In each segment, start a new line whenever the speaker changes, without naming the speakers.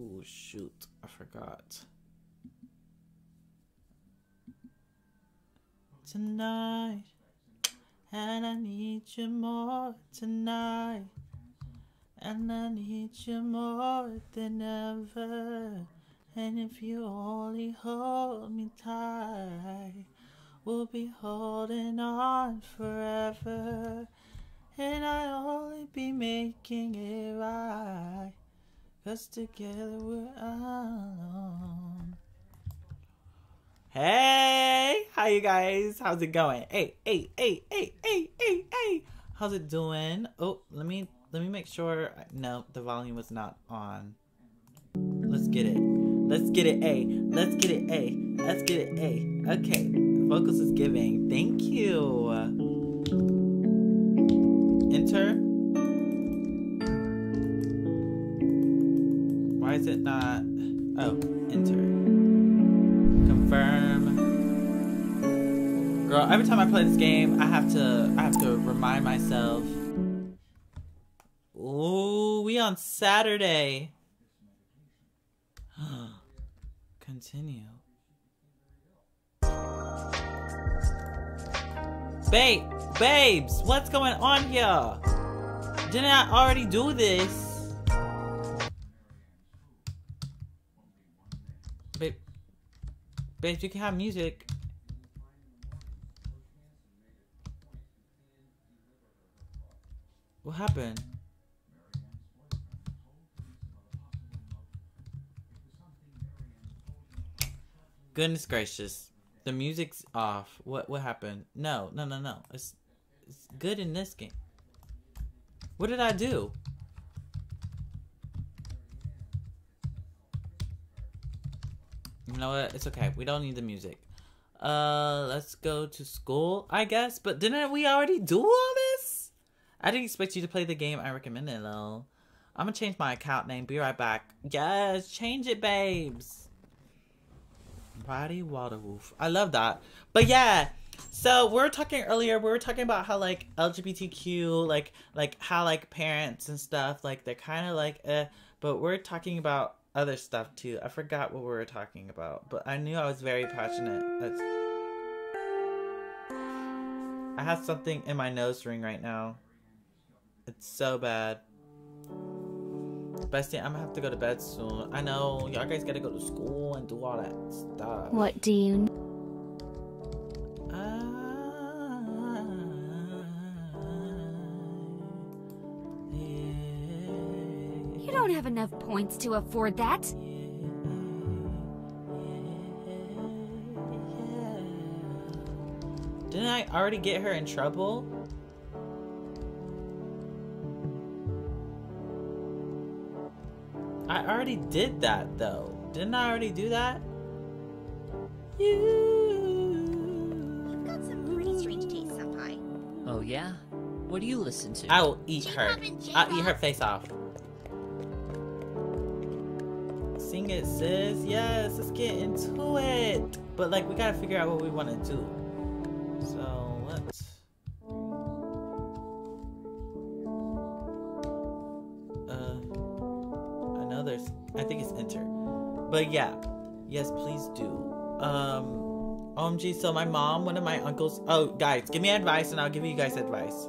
Ooh, shoot. I forgot. Tonight, and I need you more tonight, and I need you more than ever. And if you only hold me tight, we'll be holding on forever. And I'll only be making it right. Cause together we're alone. Hey, how you guys? How's it going? Hey, hey, hey, hey, hey, hey, hey. How's it doing? Oh, let me let me make sure. No, the volume was not on. Let's get it. Let's get it. A. Let's get it. A. Let's get it. A. Okay. Focus is giving. Thank you. Enter. Why is it not? Oh, enter. Confirm. Girl, every time I play this game, I have to I have to remind myself. Ooh, we on Saturday. Continue. Babe, babes, what's going on here? Didn't I already do this? Babes, you can have music. What happened? Goodness gracious. The music's off. What what happened? No, no, no, no. It's it's good in this game. What did I do? You know what? It's okay. We don't need the music. Uh, let's go to school, I guess. But didn't we already do all this? I didn't expect you to play the game I recommended, though. I'm gonna change my account name. Be right back. Yes, change it, babes. Body Waterwolf. I love that. But yeah, so we were talking earlier. We were talking about how like LGBTQ, like like how like parents and stuff, like they're kind of like eh. But we're talking about other stuff too. I forgot what we were talking about, but I knew I was very passionate. That's. I have something in my nose ring right now. It's so bad. Bestie, I'm gonna have to go to bed soon. I know y'all guys gotta go to school and do all that stuff.
What do you have enough points to afford that.
Didn't I already get her in trouble? I already did that though. Didn't I already do that?
You've got some pretty strange taste, Senpai.
Oh yeah? What do you listen to?
I will eat her. I'll eat her face off. Sing it, sis. Yes, let's get into it. But like, we gotta figure out what we want to do. So let's. Uh, I know there's. I think it's enter. But yeah, yes, please do. Um. OMG, so my mom, one of my uncles. Oh, guys, give me advice and I'll give you guys advice.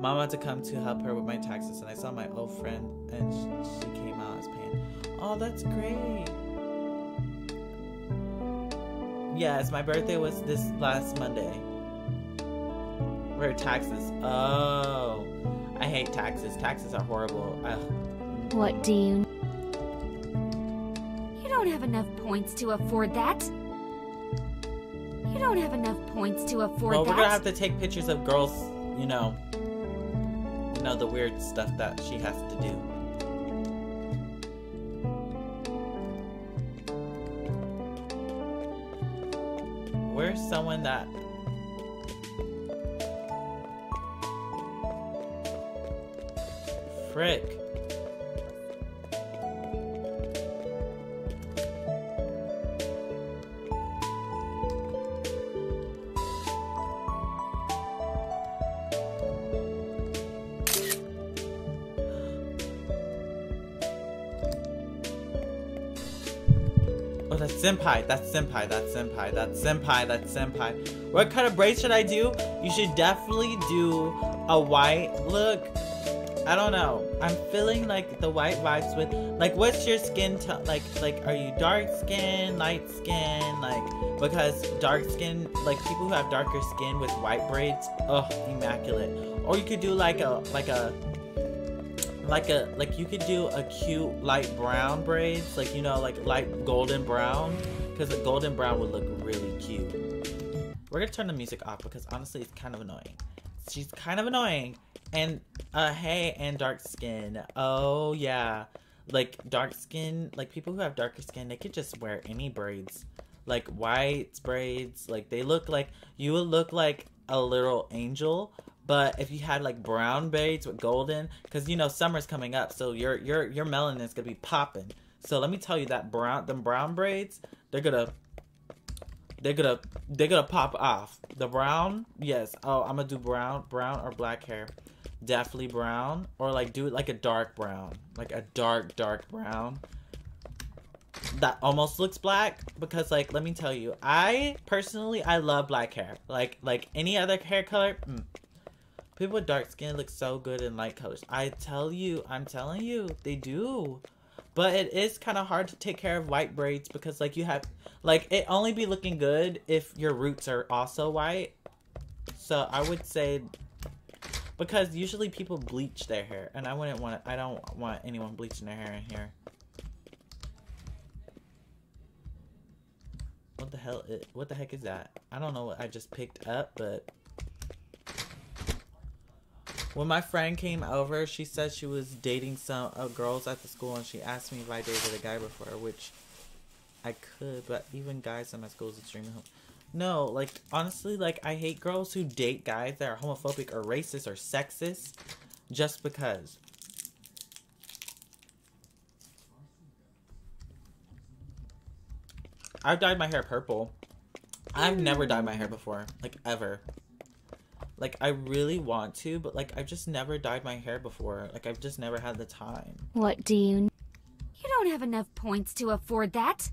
Mom had to come to help her with my taxes, and I saw my old friend, and she, she came out as paying. Oh, that's great. Yes, my birthday was this last Monday. Where taxes? Oh, I hate taxes. Taxes are horrible. Ugh.
What do you You don't have enough points to afford that. You don't have enough points to afford
Well,
that.
we're gonna have to take pictures of girls. You know, you know the weird stuff that she has to do. Someone that frick? Senpai. That's senpai. That's senpai. That's senpai. That's senpai. What kind of braids should I do? You should definitely do a white look. I don't know. I'm feeling like the white vibes with like what's your skin tone like like are you dark skin, light skin, like because dark skin like people who have darker skin with white braids, oh immaculate. Or you could do like a like a like a like you could do a cute light brown braids like you know like light golden brown because a golden brown would look really cute. We're gonna turn the music off because honestly it's kind of annoying. She's kind of annoying. And uh hey and dark skin. Oh yeah. Like dark skin like people who have darker skin they could just wear any braids. Like white braids like they look like you would look like a little angel but if you had like brown braids with golden, because you know summer's coming up, so your your your melanin is gonna be popping. So let me tell you that brown them brown braids, they're gonna they're gonna they're gonna pop off. The brown, yes. Oh, I'm gonna do brown, brown or black hair. Definitely brown, or like do it like a dark brown, like a dark dark brown. That almost looks black because like let me tell you, I personally I love black hair. Like like any other hair color. Mm, People with dark skin look so good in light colors. I tell you, I'm telling you, they do. But it is kind of hard to take care of white braids because like you have like it only be looking good if your roots are also white. So I would say because usually people bleach their hair and I wouldn't want I don't want anyone bleaching their hair in here. What the hell is, what the heck is that? I don't know what I just picked up, but when my friend came over, she said she was dating some uh, girls at the school, and she asked me if I dated a guy before, which I could, but even guys in my school is extremely. Hom- no, like honestly, like I hate girls who date guys that are homophobic or racist or sexist, just because. I've dyed my hair purple. I've never dyed my hair before, like ever. Like I really want to, but like I've just never dyed my hair before. Like I've just never had the time.
What do you You don't have enough points to afford that.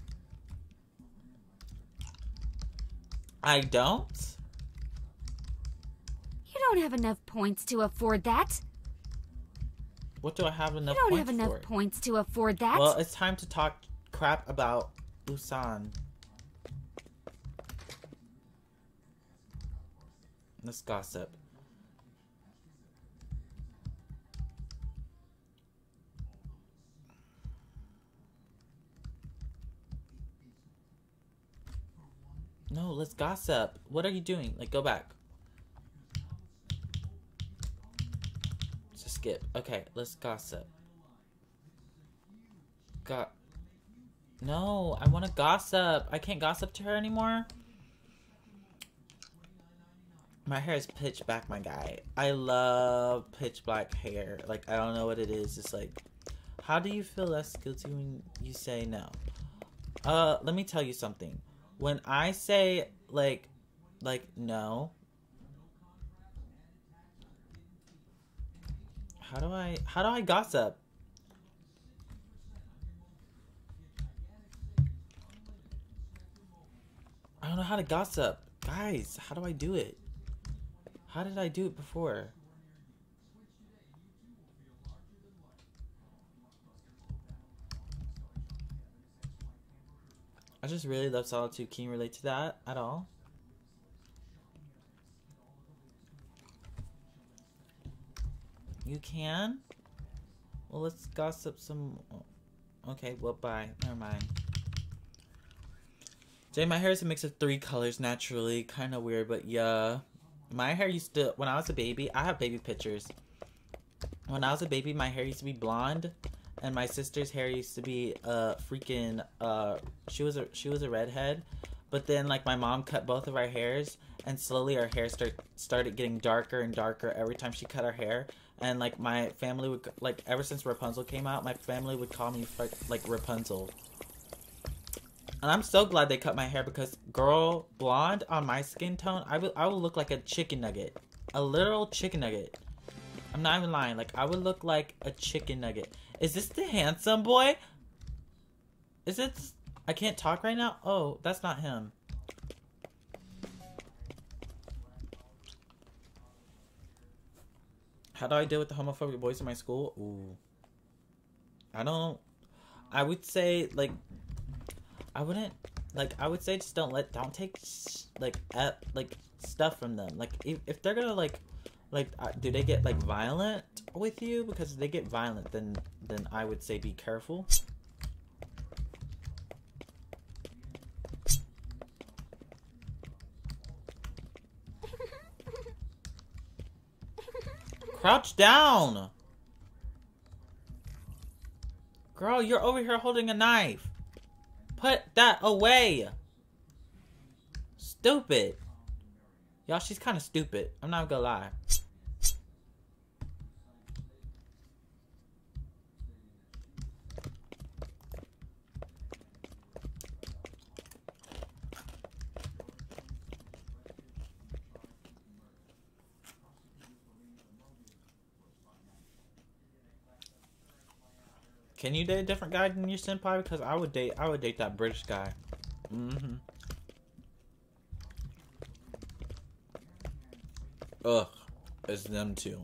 I don't?
You don't have enough points to afford that.
What do I have enough
You don't
points
have enough
for?
points to afford that.
Well, it's time to talk crap about Busan. Let's gossip. No, let's gossip. What are you doing? Like, go back. Just skip. Okay, let's gossip. Got. No, I want to gossip. I can't gossip to her anymore. My hair is pitch black, my guy. I love pitch black hair. Like, I don't know what it is. It's like, how do you feel less guilty when you say no? Uh, let me tell you something. When I say, like, like, no. How do I, how do I gossip? I don't know how to gossip. Guys, how do I do it? How did I do it before? I just really love Solitude. Can you relate to that at all? You can? Well, let's gossip some. Okay, well, bye. Never mind. Jay, my hair is a mix of three colors naturally. Kind of weird, but yeah. My hair used to, when I was a baby, I have baby pictures. When I was a baby, my hair used to be blonde, and my sister's hair used to be uh freaking uh she was a she was a redhead, but then like my mom cut both of our hairs, and slowly our hair start started getting darker and darker every time she cut our hair, and like my family would like ever since Rapunzel came out, my family would call me like Rapunzel. And I'm so glad they cut my hair because girl, blonde on my skin tone, I will I will look like a chicken nugget. A literal chicken nugget. I'm not even lying. Like I would look like a chicken nugget. Is this the handsome boy? Is it I can't talk right now? Oh, that's not him. How do I deal with the homophobic boys in my school? Ooh. I don't. I would say, like, I wouldn't, like, I would say just don't let, don't take, like, at, like, stuff from them. Like, if, if they're gonna, like, like, uh, do they get, like, violent with you? Because if they get violent, then, then I would say be careful. Crouch down! Girl, you're over here holding a knife. Put that away. Stupid. Y'all, she's kind of stupid. I'm not gonna lie. Can you date a different guy than your senpai? Because I would date I would date that British guy. Mm-hmm. Ugh. It's them two.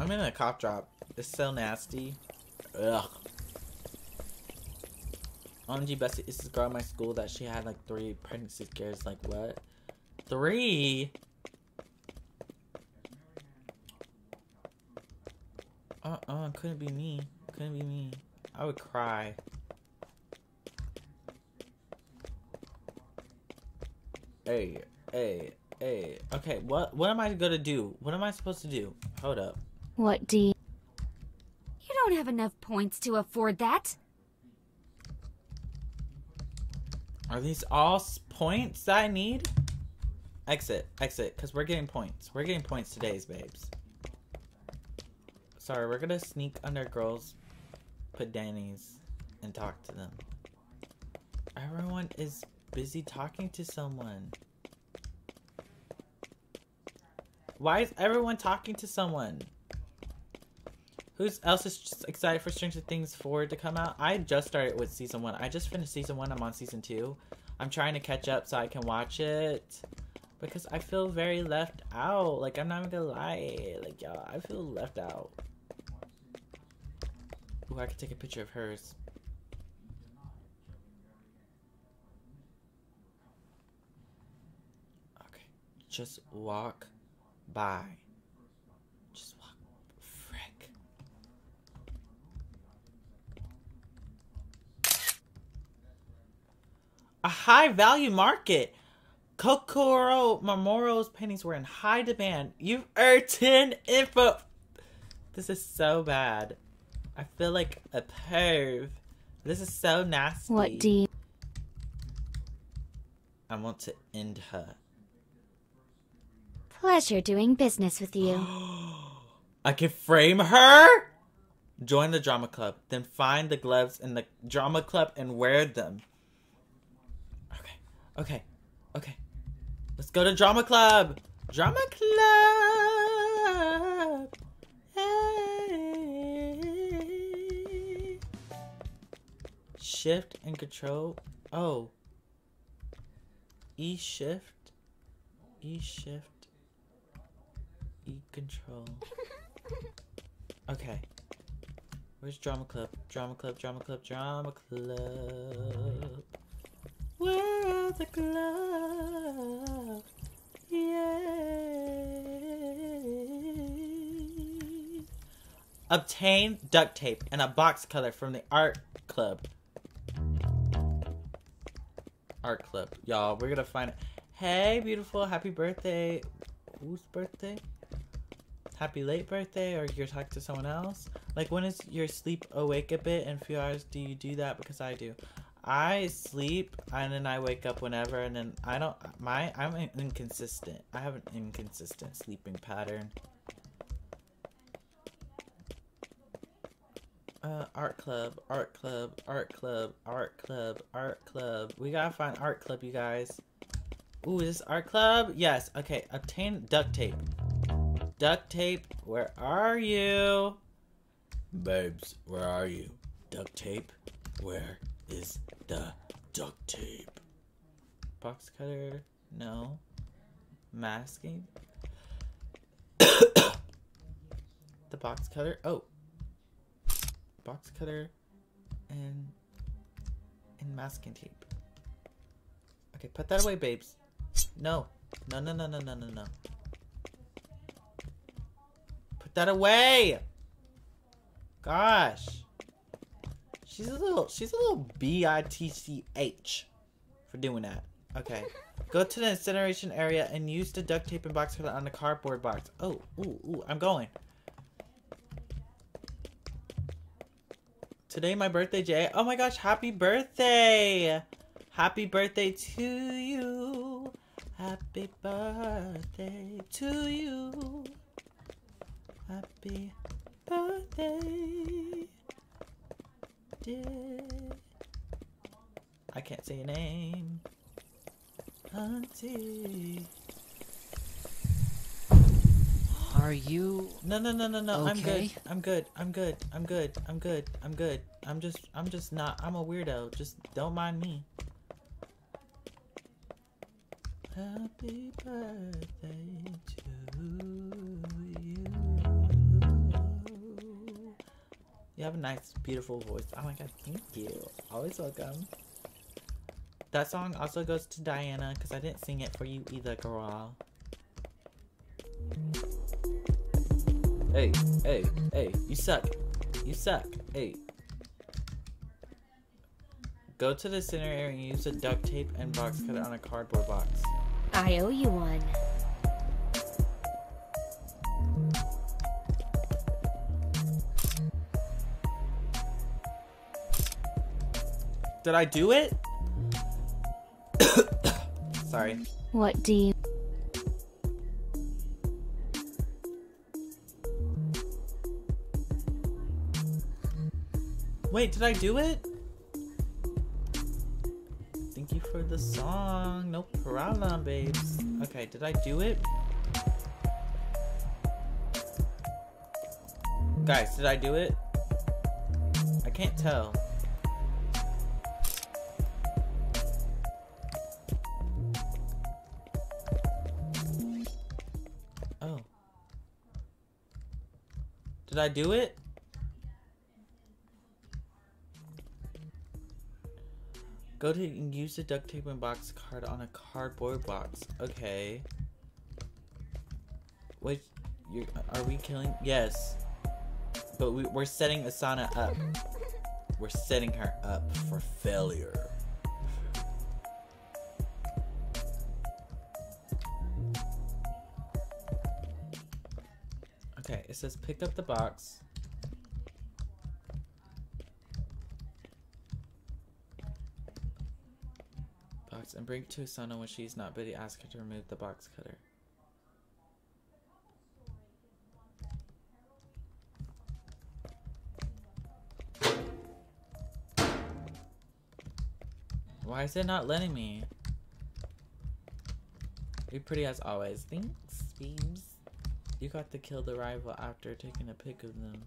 I'm in a cop drop. It's so nasty. Ugh. OMG Bessie is this girl at my school that she had like three pregnancy scares. Like what? Three? Uh-uh, couldn't be me. Couldn't be me. I would cry. Hey, hey, hey. Okay, what what am I gonna do? What am I supposed to do? Hold up.
What do you... You don't have enough points to afford that.
Are these all points I need? Exit, exit, because we're getting points. We're getting points today's, babes. Sorry, we're gonna sneak under girls' padanties and talk to them. Everyone is busy talking to someone. Why is everyone talking to someone? Who's else is excited for Stranger Things 4 to come out? I just started with season 1. I just finished season 1. I'm on season 2. I'm trying to catch up so I can watch it. Because I feel very left out. Like, I'm not even gonna lie. Like, y'all, I feel left out. Ooh, I could take a picture of hers. Okay. Just walk by. Just walk. Frick. A high value market. Kokoro Mamoru's paintings were in high demand. You've earned 10 info. This is so bad. I feel like a perv. This is so nasty.
What do you...
I want to end her.
Pleasure doing business with you.
I can frame her? Join the drama club. Then find the gloves in the drama club and wear them. Okay. Okay. Let's go to drama club. Drama club. Hey. Shift and control. Oh. E shift. E shift. E control. Okay. Where's drama club? Drama club, drama club, drama club. The gloves? Yay. Obtain duct tape and a box cutter from the art club. Art club. Y'all, we're gonna find it. Hey, beautiful. Happy birthday. Whose birthday? Happy late birthday, or you're talking to someone else? Like, when is your sleep awake a bit? In a few hours, do you do that? Because I do. I sleep and then I wake up whenever, and then I don't. My I'm in- inconsistent. I have an inconsistent sleeping pattern. Uh, art club, art club, art club, art club, art club. We gotta find art club, you guys. Ooh, is this art club? Yes. Okay, obtain duct tape. Duct tape, where are you? Babes, where are you? Duct tape, where is the duct tape? Box cutter, no. Masking. the box cutter, oh. Box cutter and and masking tape. Okay, put that away, babes. No. No, no, no, no, no, no, no. Put that away! Gosh. She's a little, she's a little B-I-T-C-H for doing that. Okay. Go to the incineration area and use the duct tape and box on the cardboard box. Oh, ooh, ooh, I'm going. Today my birthday, Jay. Oh my gosh, happy birthday! Happy birthday to you. Happy birthday to you. Happy birthday. Dear. I can't say your name. Auntie.
Are you
No, no, no, no, no. Okay? I'm good. I'm good. I'm good. I'm good. I'm good. I'm good. I'm just, I'm just not, I'm a weirdo. Just don't mind me. Happy birthday to you. You have a nice, beautiful voice. Oh my god, thank you. Always welcome. That song also goes to Diana because I didn't sing it for you either, girl. Hey, hey, hey, you suck. You suck. Hey. Go to the center area and use a duct tape and box cutter on a cardboard box.
I owe you one.
Did I do it? Sorry.
What do you...
Wait, did I do it? Thank you for the song. No problem, babes. Okay, did I do it? Guys, did I do it? I can't tell. Did I do it? Go to use the duct tape and box card on a cardboard box. Okay. Wait, are we killing? Yes. But we, we're setting Osana up. We're setting her up for failure. Says pick up the box. Box and bring it to Osana when she's not busy. Ask her to remove the box cutter. Why is it not letting me? You're pretty as always. Thanks, Beams. You got to kill the rival after taking a pic of them.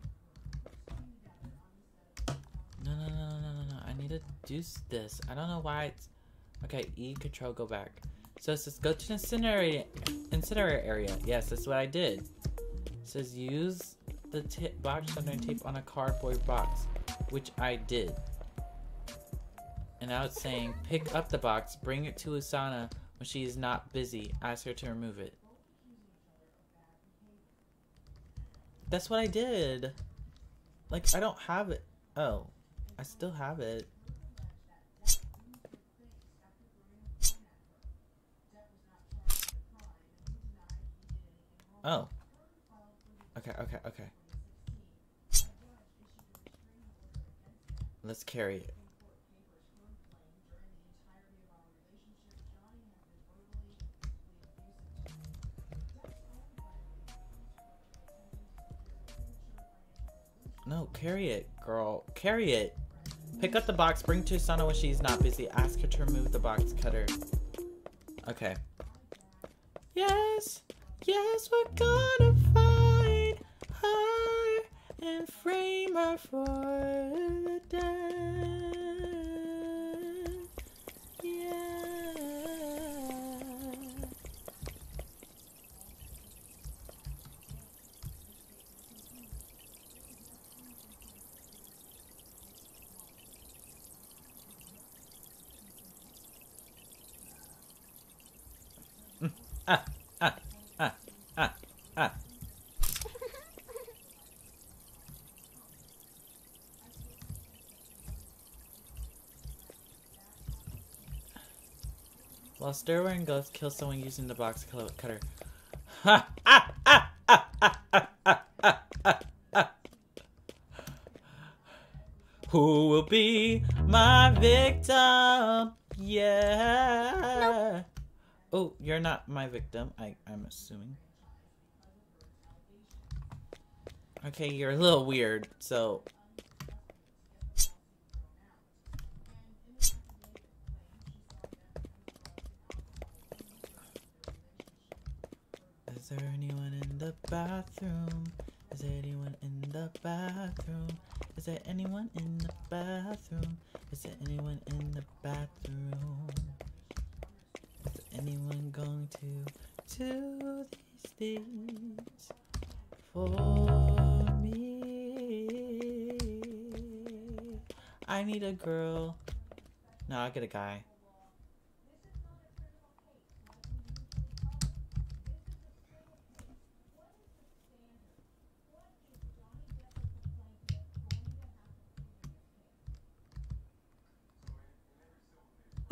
No, no, no, no, no, no, no. I need to do this. I don't know why it's... Okay, E, control, go back. So it says go to the incinerator, incinerator area. Yes, that's what I did. It says use the tip box under tape on a cardboard box, which I did. And now it's saying pick up the box, bring it to Osana when she is not busy. Ask her to remove it. That's what I did. Like, I don't have it. Oh, I still have it. Oh. Okay, okay, okay. Let's carry it. No, carry it, girl. Carry it. Pick up the box, bring to Sana when she's not busy. Ask her to remove the box cutter. Okay. Yes, yes, we're gonna find her and frame her for the death. stir wearing gloves, kill someone using the box cutter. Who will be my victim? Yeah. Nope. Oh, you're not my victim. I I'm assuming. Okay, you're a little weird, so bathroom? Is there anyone in the bathroom? Is there anyone in the bathroom? Is there anyone going to do these things for me? I need a girl. No, I'll get a guy.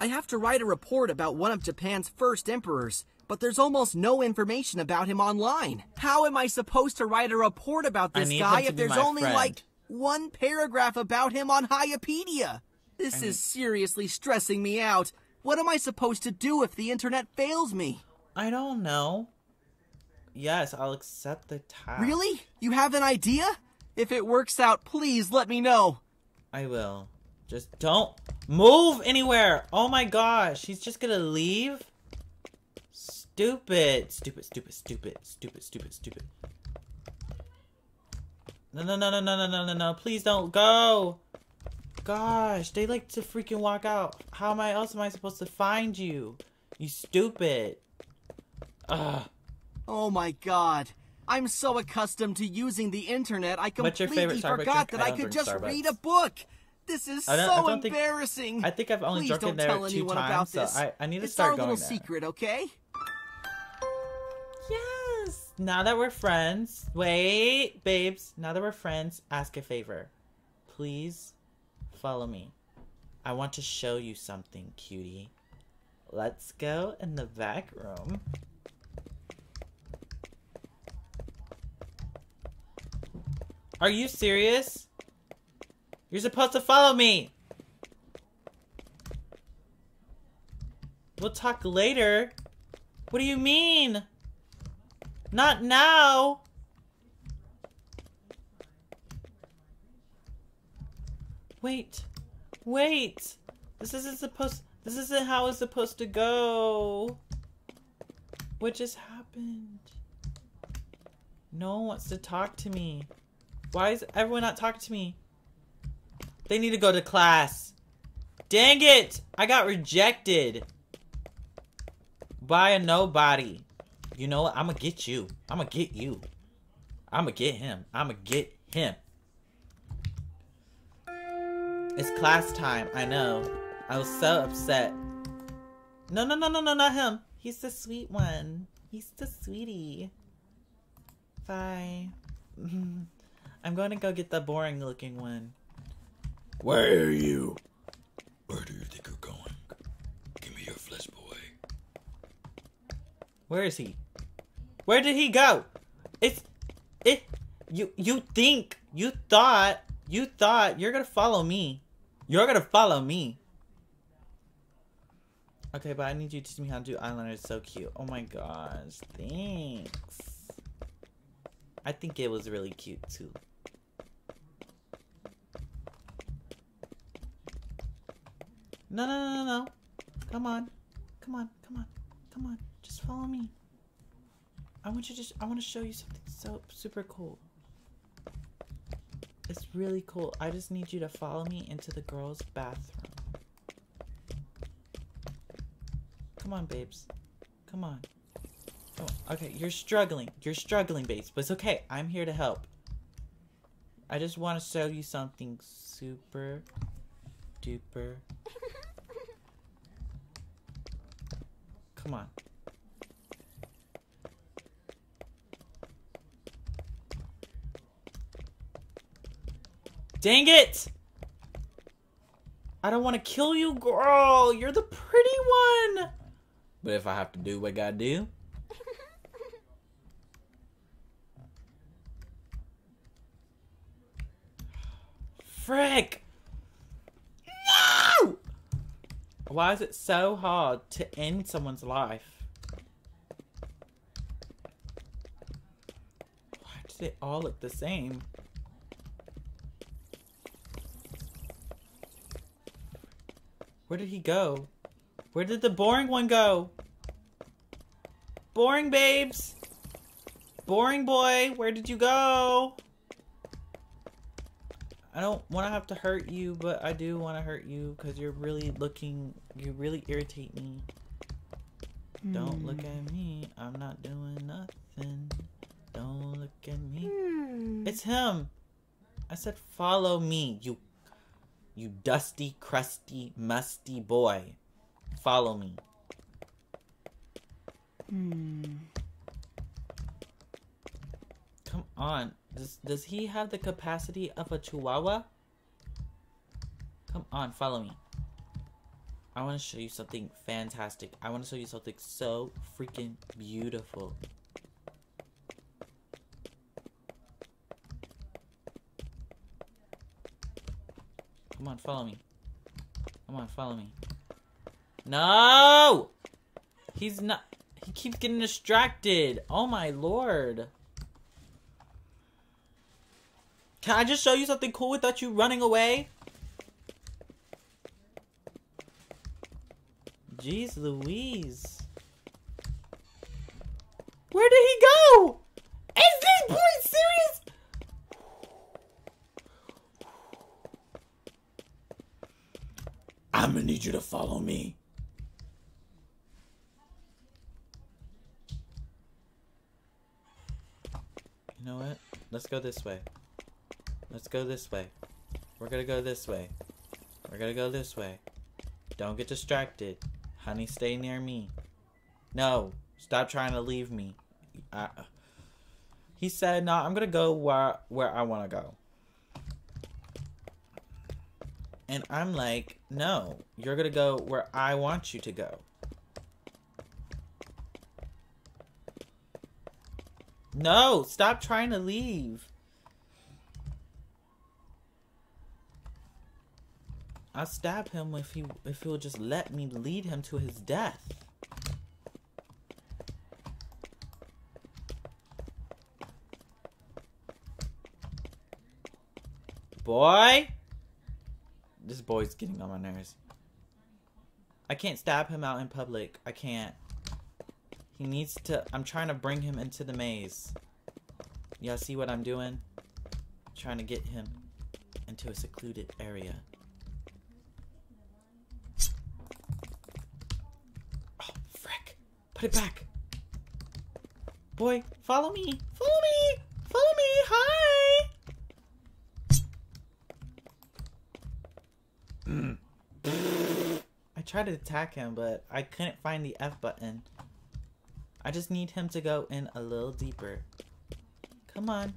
I have to write a report about one of Japan's first emperors, but there's almost no information about him online. How am I supposed to write a report about this guy if there's only
friend.
like one paragraph about him on Hiapedia? This
I
is seriously stressing me out. What am I supposed to do if the internet fails me?
I don't know. Yes, I'll accept the task.
Really? You have an idea? If it works out, please let me know.
I will. Just don't move anywhere. Oh my gosh, he's just gonna leave? Stupid. Stupid, stupid, stupid, stupid, stupid, stupid. No, no, no, no, no, no, no, no, no. Please don't go. Gosh, they like to freaking walk out. How am I else am I supposed to find you? You stupid. Ugh.
Oh my god. I'm so accustomed to using the internet, I
What's your
completely
favorite
forgot that
I
I, could just
Starbucks.
read a book. This is
I don't- I
so
don't think-
embarrassing.
I think I've only
Please
drunk in there
tell
two
anyone
times,
about
so
this.
I, I need to
it's
start
our
going
little
there.
secret, okay?
Yes. Now that we're friends, wait, babes. Now that we're friends, ask a favor. Please follow me. I want to show you something, cutie. Let's go in the back room. Are you serious? You're supposed to follow me. We'll talk later. What do you mean? Not now. Wait. Wait. This isn't supposed this isn't how it's supposed to go. What just happened? No one wants to talk to me. Why is everyone not talking to me? They need to go to class. Dang it! I got rejected by a nobody. You know what? I'm gonna get you. I'm gonna get you. I'm gonna get him. I'm gonna get him. It's class time. I know. I was so upset. No, no, no, no, no, not him. He's the sweet one. He's the sweetie. Bye. I'm going to go get the boring looking one.
Where are you? Where do you think you're going? Give me your flesh, boy.
Where is he? Where did he go? It's it you you think you thought you thought you're gonna follow me. You're gonna follow me. Okay, but I need you to teach me how to do eyeliner. It's so cute. Oh my gosh. Thanks. I think it was really cute too. No, no, no, no, no. Come on. Come on. Come on. Come on. Just follow me. I want you to. Sh- I want to show you something so super cool. It's really cool. I just need you to follow me into the girls' bathroom. Come on, babes. Come on. Oh, okay, you're struggling. You're struggling, babes, but it's okay. I'm here to help. I just want to show you something super duper. Come on. Dang it! I don't want to kill you, girl. You're the pretty one. But if I have to do what I gotta do. Frick! No! Why is it so hard to end someone's life? Why do they all look the same? Where did he go? Where did the boring one go? Boring babes! Boring boy, where did you go? I don't want to have to hurt you, but I do want to hurt you because you're really looking, you really irritate me. Don't look hmm. at me, I'm not doing nothing. Don't look at me. Hmm. It's him. I said follow me, you you dusty, crusty, musty boy. Follow me. Hmm. Come on. Does, does he have the capacity of a chihuahua? Come on, follow me. I want to show you something fantastic. I want to show you something so freaking beautiful. Come on, follow me. Come on, follow me. No! He's not. He keeps getting distracted. Oh my lord. Can I just show you something cool without you running away? Jeez Louise. Where did he go? Is this boy serious?
I'm gonna need you to follow me.
You know what? Let's go this way. Let's go this way. We're gonna go this way. We're gonna go this way. Don't get distracted. Honey, stay near me. No, stop trying to leave me. I, he said, "No, I'm gonna go where where I want to go." And I'm like, "No, you're gonna go where I want you to go." No, stop trying to leave. I'll stab him if he if he'll just let me lead him to his death. Boy! This boy's getting on my nerves. I can't stab him out in public. I can't. He needs to. I'm trying to bring him into the maze. Y'all see what I'm doing? trying to get him into a secluded area. Oh, frick. Put it back. Boy, follow me. Follow me. Follow me. Hi. I tried to attack him, but I couldn't find the F button. I just need him to go in a little deeper. Come on.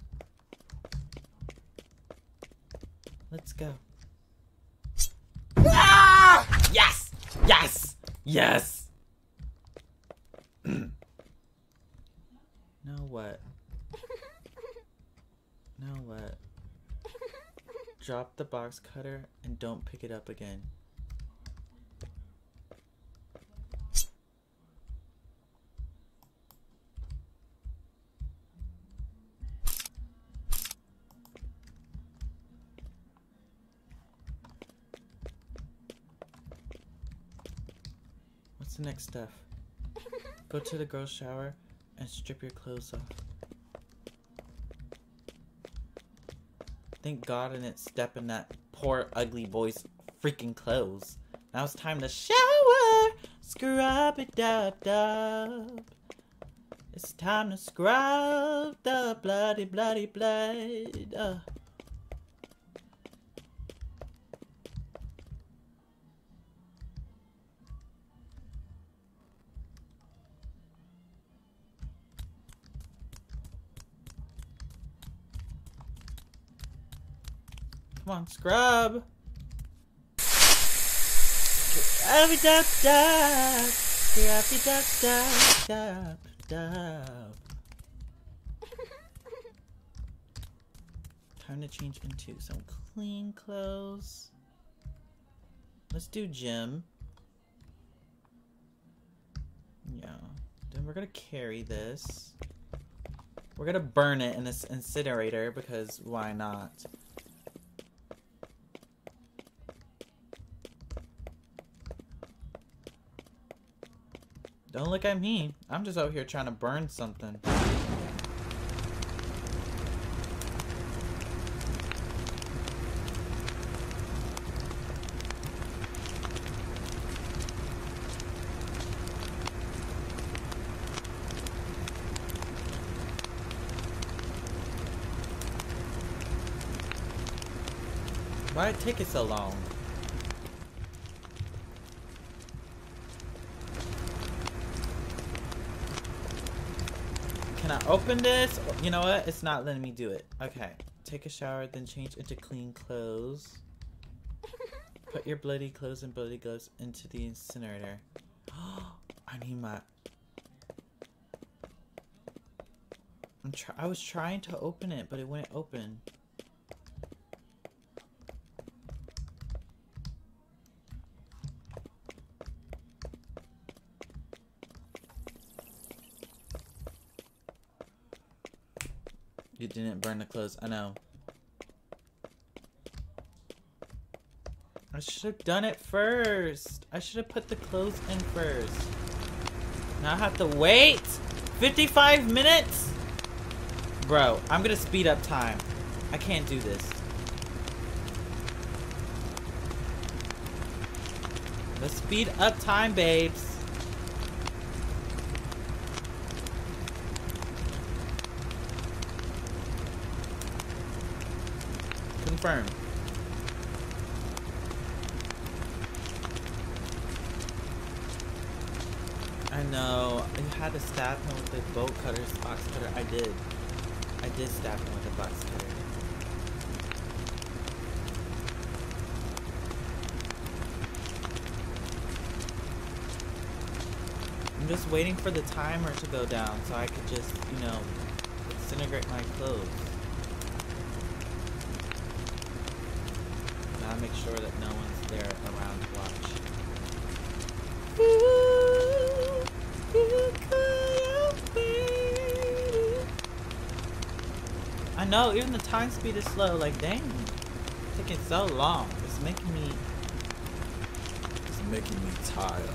Let's go. Ah! Yes! Yes! Yes! now what? Now what? Drop the box cutter and don't pick it up again. What's the next step? Go to the girls' shower and strip your clothes off. Thank God I didn't step in that poor ugly boy's freaking clothes. Now it's time to shower. Scrub it dub dub. It's time to scrub the bloody bloody blood. Uh. Scrub. Time to change into some clean clothes. Let's do gym. Yeah. Then we're gonna carry this. We're gonna burn it in this incinerator because why not? Don't look at me. I'm just out here trying to burn something. Why it take it so long? Can I open this? You know what? It's not letting me do it. Okay. Take a shower, then change into clean clothes. Put your bloody clothes and bloody gloves into the incinerator. I need my... I'm try I was trying to open it, but it wouldn't open. Didn't burn the clothes. I know. I should have done it first. I should have put the clothes in first. Now I have to wait 55 minutes? Bro, I'm gonna speed up time. I can't do this. Let's speed up time, babes. I know. You had to stab him with the bolt cutter's box cutter. I did. I did stab him with the box cutter. I'm just waiting for the timer to go down so I could just, you know, disintegrate my clothes. Now make sure that no one's there around to watch. I know, even the time speed is slow. Like, dang, it's taking so long. It's making me.
It's making me tired.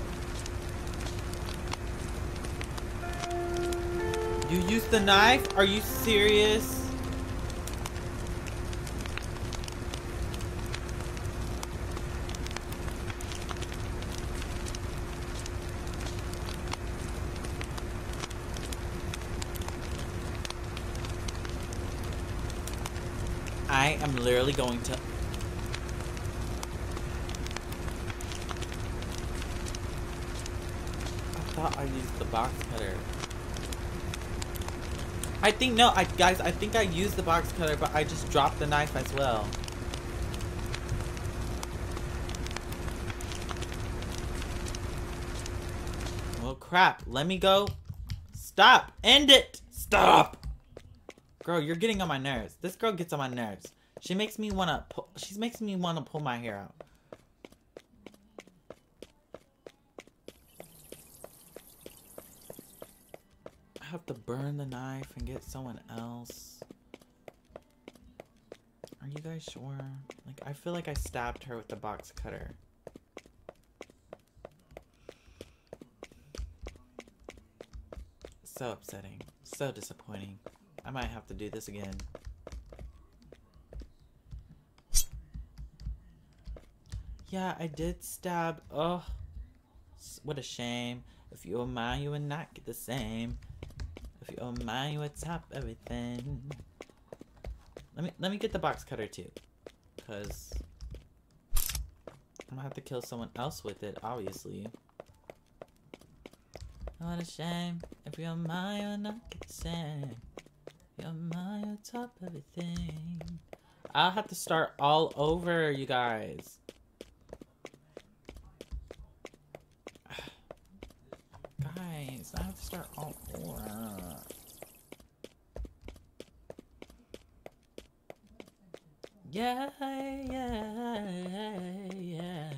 You used the knife? Are you serious? I am literally going to. I thought I used the box cutter. I think no, I guys, I think I used the box cutter, but I just dropped the knife as well. Well, crap. Let me go. Stop. End it. Stop. Girl, you're getting on my nerves. This girl gets on my nerves. She makes me wanna. Pull, she makes me wanna pull my hair out. I have to burn the knife and get someone else. Are you guys sure? Like, I feel like I stabbed her with the box cutter. So upsetting. So disappointing. I might have to do this again. Yeah, I did stab. Oh, what a shame. If you were mine, you would not get the same. If you were mine, you would top everything. Let me let me get the box cutter too, cause I'm gonna have to kill someone else with it, obviously. What a shame. If you're mine, you'll not get the same. You're mine, you'll top everything. I'll have to start all over, you guys. I have to start all over. Yeah, yeah, yeah.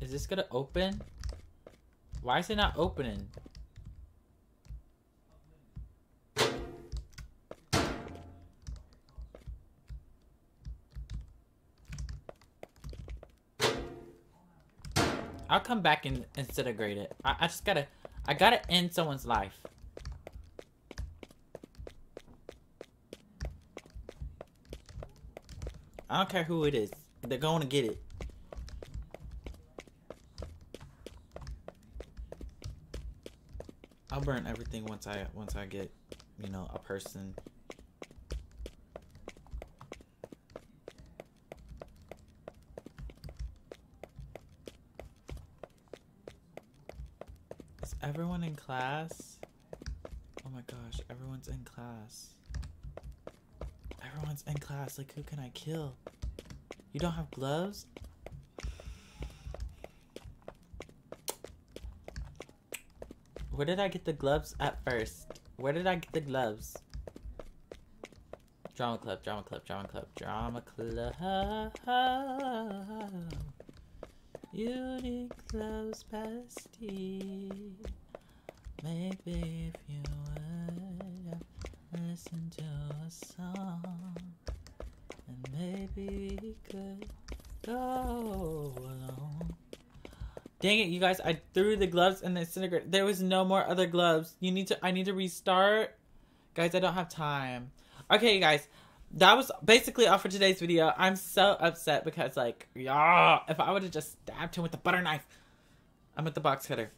Is this gonna open? Why is it not opening? I'll come back and disintegrate it. I, I just gotta, I gotta end someone's life. I don't care who it is. They're going to get it. I'll burn everything once I once I get, you know, a person. Is everyone in class? Oh my gosh, everyone's in class. Everyone's in class. Like, who can I kill? You don't have gloves? Where did I get the gloves at first? Where did I get the gloves? Drama club, drama club, drama club, drama club. Unique gloves bestie. Maybe if you would listen to a song, and maybe we could go along. Dang it, you guys! I threw the gloves and the disintegrator. There was no more other gloves. You need to. I need to restart, guys. I don't have time. Okay, you guys. That was basically all for today's video. I'm so upset because, like, yeah, if I would have just stabbed him with the butter knife, I'm with the box cutter.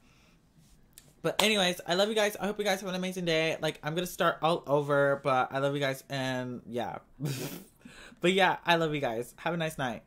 But anyways, I love you guys. I hope you guys have an amazing day. Like, I'm gonna start all over, but I love you guys, and yeah. but yeah, I love you guys. Have a nice night.